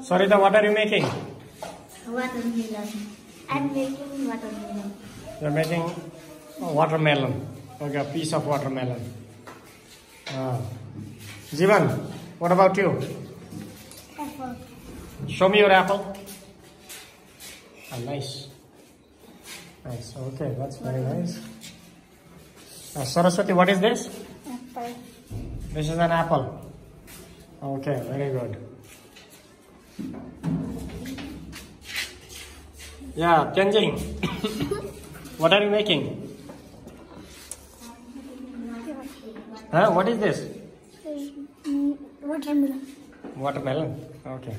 Sarita, what are you making? Watermelon. I'm making watermelon. You're making watermelon. Okay, a piece of watermelon. Ah. Jivan, what about you? Apple. Show me your apple. Ah, nice. Nice. Okay, that's very nice. Uh, Saraswati, what is this? Apple. This is an apple. Okay, very good. Yeah, Tianjing. what are you making? Huh? What is this? Watermelon. Watermelon. Okay.